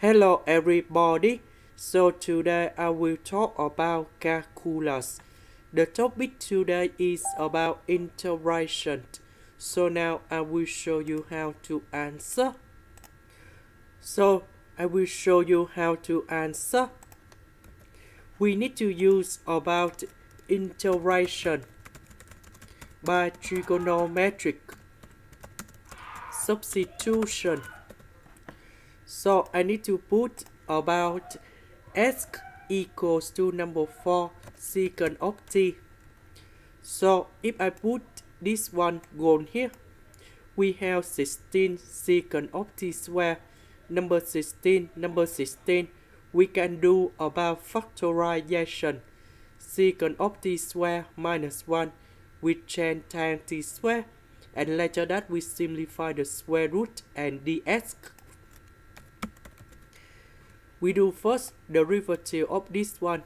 Hello everybody. So today I will talk about calculus. The topic today is about integration. So now I will show you how to answer. So I will show you how to answer. We need to use about integration by trigonometric substitution. So I need to put about s equals to number 4 secant of t. So if I put this one gone here, we have 16 secant of t square. Number 16, number 16, we can do about factorization. Secant of t square minus 1 we change tan t square. And later that we simplify the square root and ds we do first derivative of this one.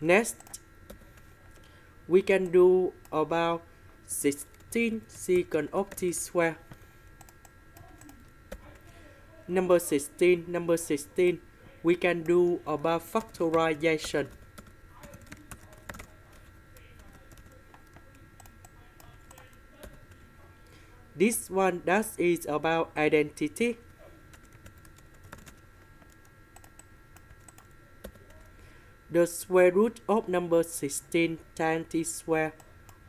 Next, we can do about 16 secant of t square Number 16, number 16, we can do about factorization. This one that is about identity. The square root of number 16 times t square,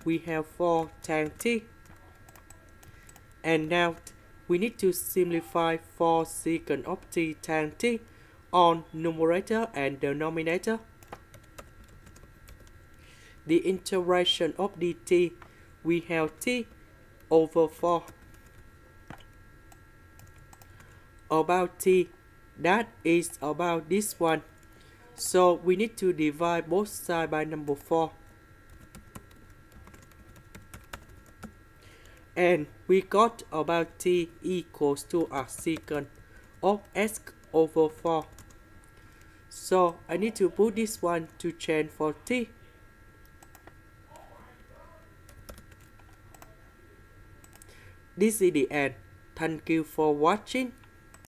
we have 4 times t. And now we need to simplify 4 secant of t tan t on numerator and denominator. The integration of dt, we have t over 4. About t, that is about this one. So we need to divide both sides by number 4. And we got about t equals to arcsecant of s over 4. So I need to put this one to change for t. This is the end. Thank you for watching.